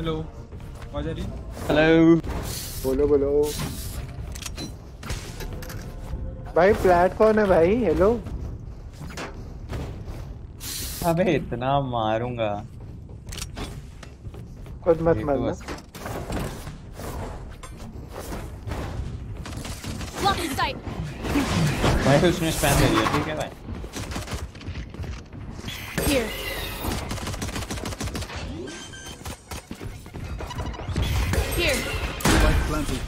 Hello आवाज़ आ रही hello बोलो बोलो। भाई प्लेटफॉर्म है भाई हेलो अबे इतना मारूँगा। खुद मत तो मरना. भाई उसने स्पैम दे दिया ठीक है भाई. Here. Reloading.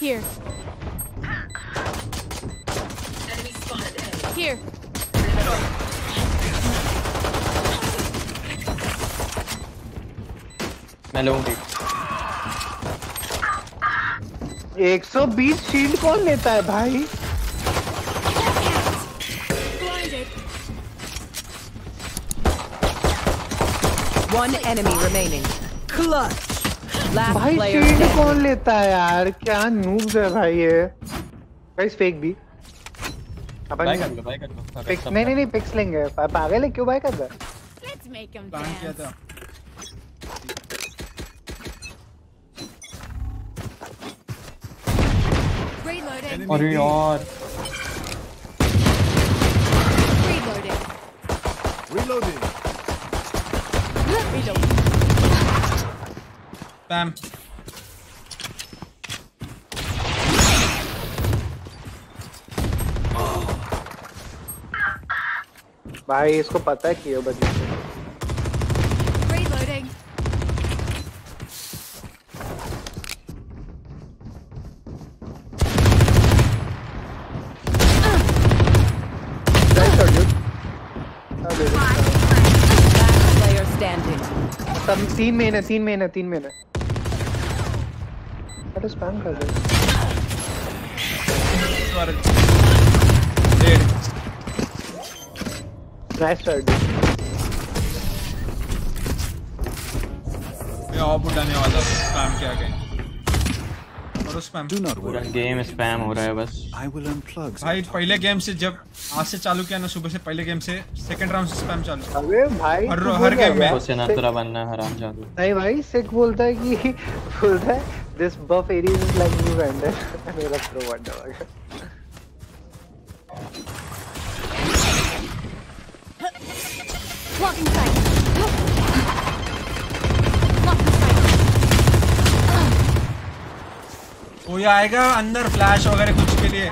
Here. Here. मैं लूँगी 120 शील्ड कौन लेता है भाई One enemy remaining. Clutch. Last भाई player शील्ड standing. कौन लेता है यार क्या नूब्स है भाई ये गाइस फेक भी अपन बाय कर लो बाय कर लो अगर पिक्स सब नहीं नहीं कर- नहीं पिक्स लेंगे पा- पागल है क्यों भाई कर रहा है Let's make him प्लान किया dance. था Reloading. अरे यार Reloading. Reloading. Reloading. Spam भाई इसको पता है क्यों बदली से Reloading. Nice shot, dude. हाँ, दे दे, हाँ। Last player standing. सब तीन मेन है तीन मेन है तीन मेन है अरे स्पैम कर दे नाइस शॉट मैं ऑफ़ उठाने वाला स्पैम किया गया और स्पैम Do not पूरा गेम स्पैम हो रहा है बस. भाई पहले गेम से जब आज से चालू किया ना सुबह से पहले गेम से सेकंड राउंड से स्पैम चालू अबे भाई हर- तू हर है में। यार। उसे ना तेरा बनना है हराम जादू नहीं भाई सिक बोलता है कि बोलता है this buff area is like new vendor मेरा wonder Blocking sight. Blocking sight. कोई आएगा अंदर फ्लैश वगैरह कुछ के लिए.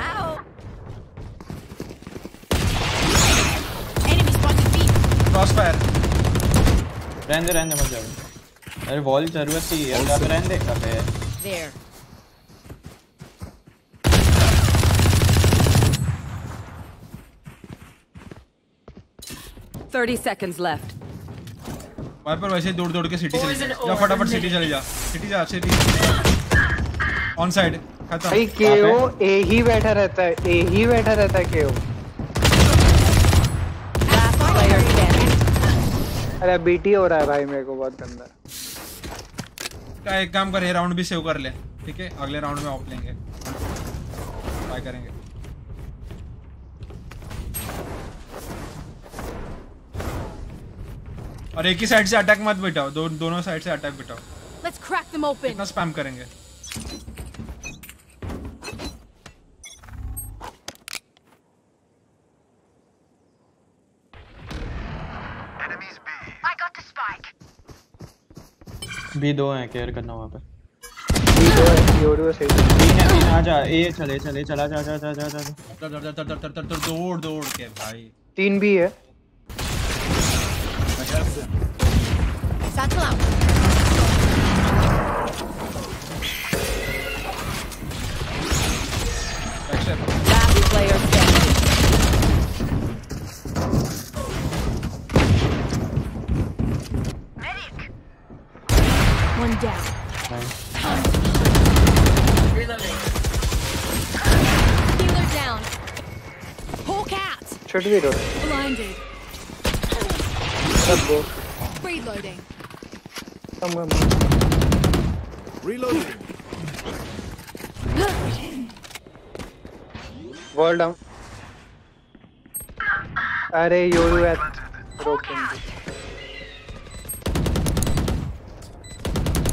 क्रॉस फायर रहने रहने मत जाओ। अरे वॉल ज़रूरत थी अल्लाह पे रहने दे अबे। There. Thirty seconds left. वहाँ पर वैसे दौड़ दौड़ के सिटी चली जा। जा फटाफट सिटी चली जा। सिटी जा सिटी ऑन साइड खत्म। भाई केओ ए ही बैठा रहता है ए ही बैठा रहता है केओ अरे बीटी हो रहा है भाई मेरे को बहुत गंदा। का एक काम करे राउंड भी सेव कर ले ठीक है? अगले राउंड में ऑफ़ लेंगे। ट्राई करेंगे। और एक ही साइड से अटैक मत बिठाओ दो, दोनों साइड से अटैक बिठाओ। स्पैम करेंगे? बी दो हैं केयर करना वहाँ पे। बी दो है योडो सही तीन है तीन आ जा ए चले चले चला जा जा जा जा जा जा। दर दर दर दर दर दर दर दौड़ दौड़ के भाई। तीन भी है। have out. Last player One down. Healer down. Whole cat. छोटी भी रोड Blinded. सब go Reloading. Come come Reloading. Wall down अरे योडो है रोक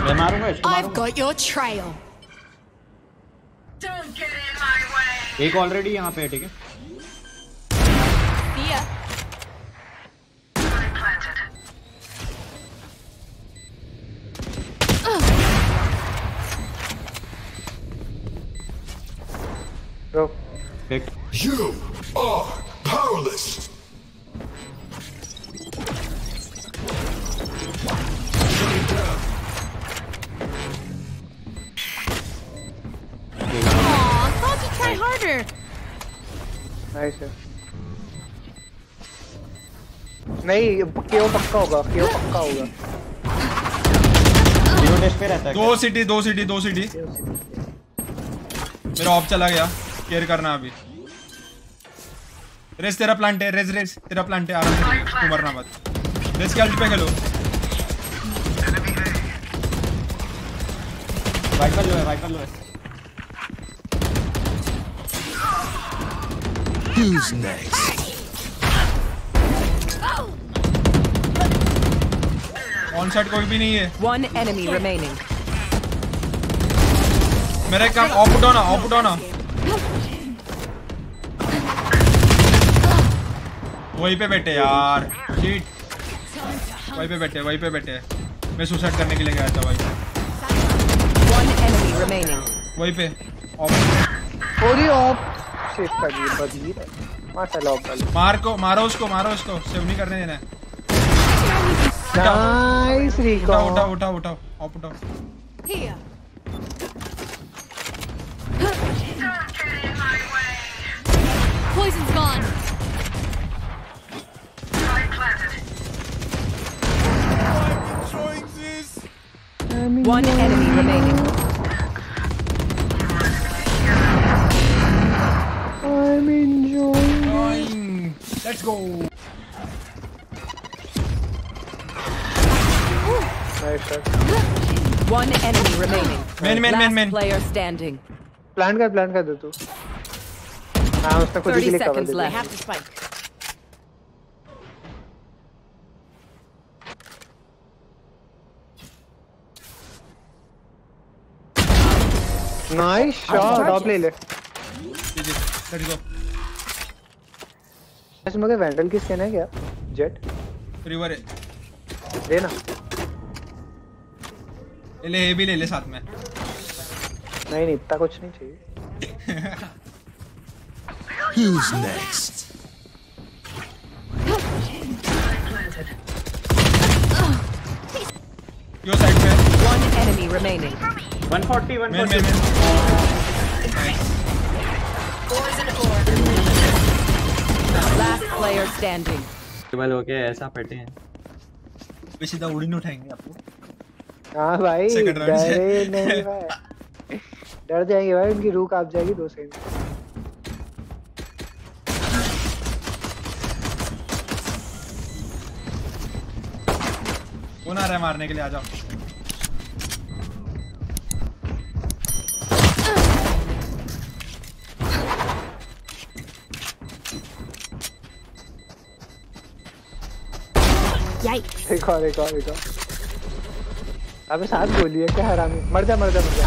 मैं मारूंगा इसको I've मारूंगा got your trail. Don't get in my way. एक ऑलरेडी यहाँ पे है ठीक है See ya. रोक देख You are powerless. नाइस नहीं केओ पक्का होगा केओ पक्का होगा। दो सिटी दो सिटी दो सिटी मेरा ऑफ़ चला गया। केयर करना अभी। रेस तेरा प्लांट है रेस रेस तेरा प्लांट है आराम से। तू मरना मत। रेस के अल्ट पे खेलो। वाइपर लो है वाइपर लो है। Who's next? ऑन साइड कोई भी नहीं है। One enemy remaining. मेरा काम ऑफ़ उठाओ ना ऑफ़ उठाओ ना वहीं पे बैठे यार। शीट वहीं पे बैठे वहीं पे बैठे। मैं सुसाइड करने के लिए गया था भाई। One enemy remaining. वहीं पे। ऑफ़ पूरी ऑफ़ है ऑफ़ मार को मारो उसको मारो उसको सेव नहीं करने देना नाइस रिको उठाओ उठाओ उठाओ उठाओ ऑफ़ उठाओ Poison's gone. One enemy remaining. enjoying let's go nice shot One enemy remaining. Man man man Last man player standing. Plan कर प्लान कर दे तू हाँ उसने खुद ही 30 के लिए कवर seconds दे I दिया left. have to spike. Nice shot top ले ले लेट्स गो ऐसे मुझे वैंडल की स्किन है क्या? जेट रिवर है। देना ले ले ये भी ले ले साथ में। नहीं नहीं इतना कुछ नहीं चाहिए। Who's next? यो साइड पे। One enemy remaining. 140 man man 140 man player standing. Table होके ऐसा फटे हैं। पे सीधा उड़ी नहीं उठाएँगे आपको। हाँ भाई। डरे नहीं भाई डर जाएँगे भाई उनकी रूह काँप जाएगी दो सेकंड कौन आ रहा है मारने के लिए? आ जाओ। एक और एक और एक और। अबे साथ गोली है क्या हरामी। मर जा मर जा मर जा।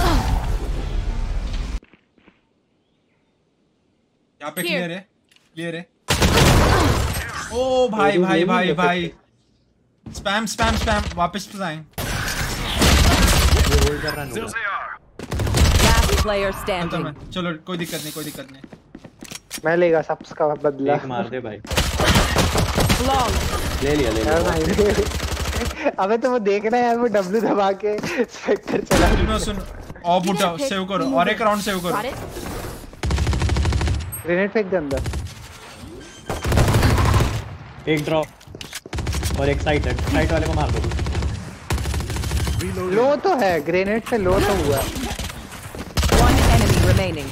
यहाँ पे क्लियर है क्लियर है। ओ भाई भाई भाई भाई। स्पैम स्पैम स्पैम वापस पे आए Last player चलता standing. मैं चलो कोई दिक्कत नहीं कोई दिक्कत नहीं। मैं लेगा सबका बदला। एक मार दे भाई. ले लिया ले यार लिया भाई। अबे तो वो देखना है यार वो डब्ल्यू दबा के स्पेक्टर चला। सुनो सुन ऑफ़ उठाओ सेव करो और एक राउंड सेव करो। ग्रेनेड फेंक दे अंदर। एक ड्रॉप और एक साइड है। साइड वाले को मार दो। लो तो है ग्रेनेड से लो तो हुआ। One enemy remaining.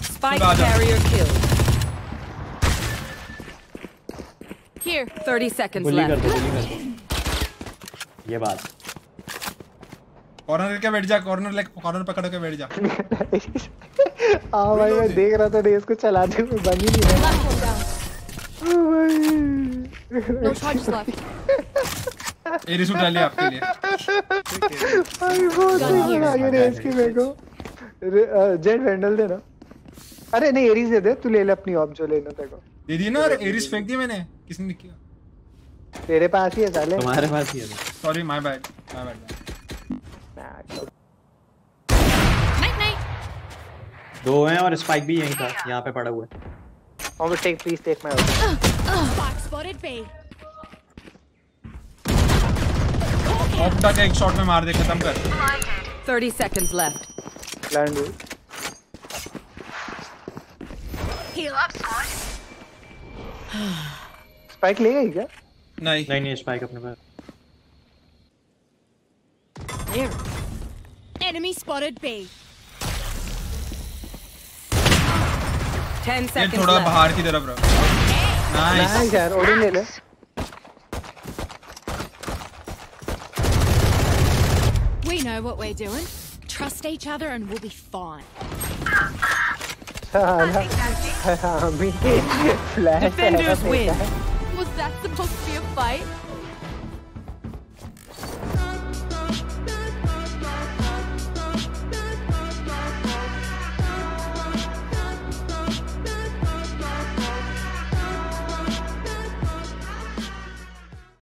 Spike Raja. carrier killed. Here. 30 seconds कर left. दो गुल्ली कर दो। ये बात। कॉर्नर करके बैठ जा कॉर्नर लाइक कॉर्नर पकड़ के बैठ जा। हाँ भाई मैं देख रहा था रेस को चलाते हुए बन ही नहीं. एरिस लिया आपके लिए। भाई बहुत ही की मेरे को। जेट वैंडल देना अरे नहीं एरीज दे दे तू ले ले अपनी ऑप जो लेना तेरे को। दे दी ना और एरिस फेंक दी मैंने। किसने लिखी है तेरे पास ही है साले। तुम्हारे पास ही है। Sorry my bad my bad night night दो हैं और स्पाइक भी यहीं था यहाँ पे पड़ा हुआ है। Overtake please take my spot spotted पे ऑफ़ द एक शॉट में मार दे खत्म कर। 30 seconds left. Land dude heal up squad. Spike ले गई क्या? नहीं नहीं नहीं स्पाइक अपने पास There. Enemy spotted B. 10 ये seconds थोड़ा left. बाहर की तरफ रख नाइस Nice यार, ओडिन ले ले. We know what we're doing. Trust each other and we'll be fine. साला हमी flash Defenders win. Supposed to be a fight?